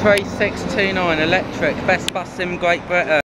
3629 electric, best bus in Great Britain.